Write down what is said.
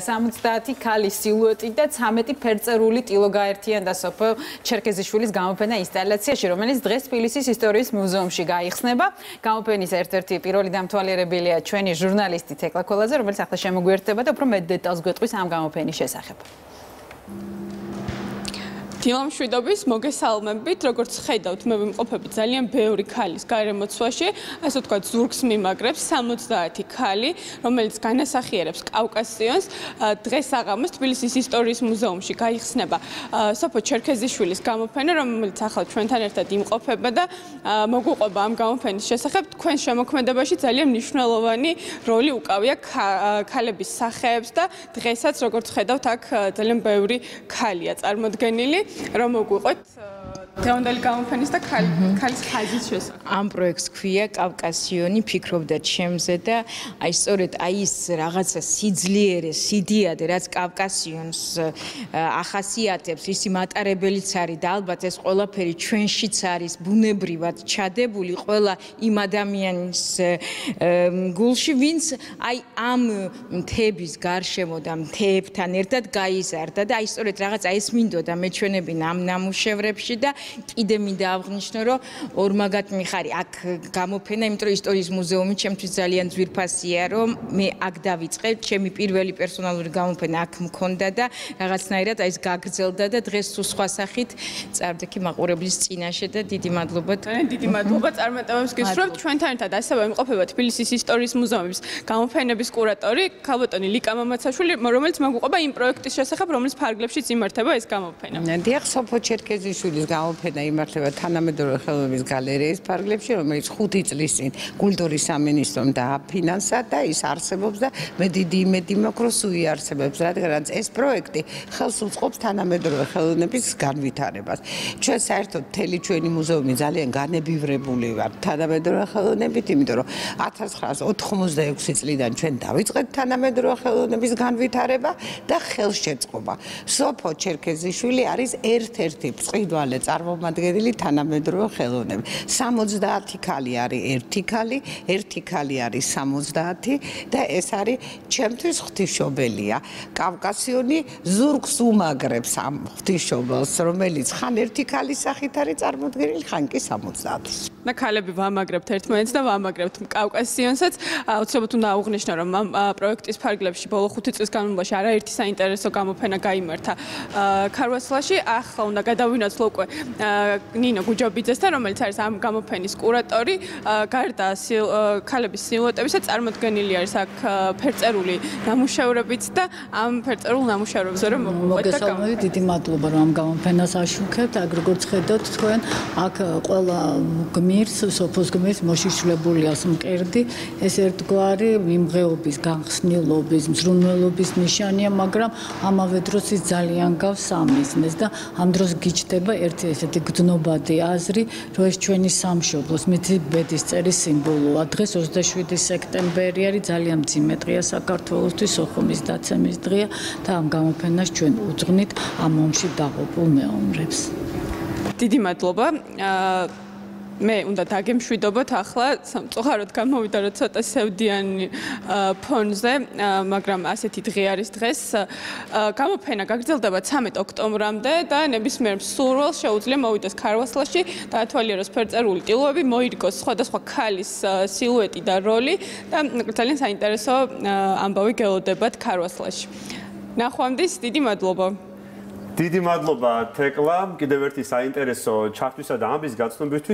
70 ქალის სილუეტი და 13 ფერწერული ტილო გაერთიანდა სოფო ჩერკეზიშვილის გამოფენა ინსტალაციაში, რომელიც დღეს თბილისის ისტორიის მუზეუმში გაიხსნება. გამოფენის ერთ-ერთი პირველი დამთვალიერებელია ჩვენი ჟურნალისტი თეკლა კოლაძე, რომელიც ახლა შემოგვიერთდება და უფრო მეტ დეტალს გვეტყვის ამ გამოფენის შესახებ. დილამშვიდობის მოგესალმებით, როგორც ხედავთ, მე ვიმყოფები ძალიან ბევრი ქალის გარემოცვაში, ასე ვთქვათ, ზურგს მიმაგრებს 70 ქალი, რომელიც განასახიერებს კავკასიონს. დღეს აღამოს თბილისის ისტორიის მუზეუმში გაიხსნება სოფო ჩერქეზიშვილის გამოფენა, რომელიც ახლა ჩვენთან ერთად იმყოფება და მოგუყვება ამ გამოფენის შესახებ. თქვენ შემოქმედებაში ძალიან მნიშვნელოვანი როლი უკავია ქალების სახეებს და დღესაც, როგორც ხედავთ, აქ ძალიან ბევრი ქალია წარმოდგენილი. რომ მოგვიყოთ თეონდელი გამოფენის და ქალის ხაზის შესახებ. ამ პროექტს ქვია კავკასიონი, ფიქრობდა ჩემზე და აი სწორედ აი ეს რაღაცა სიძლიერე, სიდიადე, რაც კავკასიონს ახასიათებს, ისი მატარებელიც არის და ალბათ ეს ყველაფერი ჩვენშიც არის ბუნებრივად ჩადებული ყველა იმ ადამიანის გულში, ვინც აი ამ მთების გარშემო და მთებთან ერთად გაიზარდა და აი სწორედ რაღაცა ეს მინდოდა მეჩვენებინ ამ ნამუშევრებში და კიდე მინდა აღნიშნო, რომ ორმაგად მიხარი აქ გამოფენა, იმიტომ რომ ისტორიის მუზეუმი ჩემთვის ძალიან ძვირფასია, რომ მე აქ დავიწყე, ჩემი პირველი პერსონალური გამოფენა აქ მქონდა და რაღაცნაირად აი ეს გაგრძელდა და დღეს თუ სხვა სახით წარდექი მაყურებლის წინაშე და დიდი მადლობა. დიდი მადლობა წარმატებებს გისურვებთ. ჩვენთან ერთად ასევე იმყოფება თბილისის ისტორიის მუზეუმის გამოფენების კურატორი ქალბატონი ლიკა მამაცაშვილი, რომელიც მაგუყობა იმ პროექტის შესახებ, რომელიც ფარგლებშიც იმართება ეს გამოფენა. დიახ, სოფო ჩერკეზიშვილის გამოფენა გამოფენა იმართება თანამედროვე ხელოვნების გალერეის ფარგლებში, რომელიც 5 წლის წინ კულტურის სამინისტრომ დააფინანსა და ის არსებობს და მე დიდი იმედი მაქვს, რომ სულ იარსებებს, რადგანაც ეს პროექტი ხელს უწყობს თანამედროვე ხელოვნების განვითარებას. ჩვენ საერთოდ მთელი ჩვენი მუზეუმი ძალიან განებივრებული ვართ თანამედროვე ხელოვნებით, იმიტომ რომ 1986 წლიდან ჩვენ დავიწყეთ თანამედროვე ხელოვნების განვითარება და ხელშეწყობა. სოფო ჩერქეზიშვილი არის ერთ-ერთი წვიდვალე წარ წარმომადგენელი თანამედროვე ხელოვნები. 70 ქალი არის ერთი ქალი, ერთი ქალი არის 70 და ეს არის ჩემთვის ღვთისმშობელია. კავკასიონი ზურგს უმაგრებს ამ ღვთისმშობელს, რომელიც ხან ერთი ქალის სახით არის წარმოდგენილი, ხან კი 70-ის. და ქალები ვამაგრებთ ერთმანეთს და ვამაგრებთ კავკასიონსაც. აუცილებლად უნდა აღვნიშნო, რომ ამ პროექტის ფარგლებში ბოლო 5 წლის განმავლობაში არაერთი საინტერესო გამოფენა გამართა ქარვასლაში. ახლა უნდა გადავინაცვლო უკვე ნინო გუჯობიძესთან, რომელიც არის ამ გამოფენის კურატორი, გარდა ქალების სილუეტებისა წარმოდგენილი არის აქ ფერწერული ნამუშევრებიც და ამ ფერწერულ ნამუშევრებზე რომ მოგესალმებით, დიდი მადლობა რომ ამ გამოფენას აშუქებთ. აქ როგორც ხედავთ თქვენ, აქ ყველა გმირს, სოფოს გმირს მოშიშვლებულია მკერდი. ეს ერთგვარი მიმღეობის, განხსნილობის, მზრუნველობის ნიშანია, მაგრამ ამავე დროს ის ძალიან გავს სამიზნეს და ამ დროს გიჩდება ერთი ესეთი გძნობადი აზრი, რომ ეს ჩვენი სამშობლოს მიწის ბედის წერის სიმბოლოა. დღეს 27 სექტემბერი არის ძალიან მძიმე დღეა საქართველოსთვის, ოხომის დაცემის დღეა და ამ გამოფენას ჩვენ უძღვნით ამ მომში დაღუპულ მეომრებს. დიდი მადლობა. აა მე უნდა დაგემშვიდობოთ ახლა სამწუხაროდ გამოვიდა რომ ცოტა სევდიანი ფონზე მაგრამ ასეთი დღე არის დღეს. გამოფენა გაგრძელდება 13 ოქტომბრამდე და ნებისმიერ სურვალს შეუძლია მოვიდეს ქარვასლაში. და ათვალიეროს ფერწერული ტილოები მოირგოს სხვადასხვა ქალის სილუეტი და როლი და ძალიან საინტერესო ამბავი გეოდებათ ქარვასლაში. ნახვამდის დიდი მადლობა. დიდი მადლობა თეკლა. კიდევ ერთი საინტერესო ჩართვისა და ამბის გაცნობისთვის